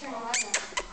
turn around. Gotta turn around.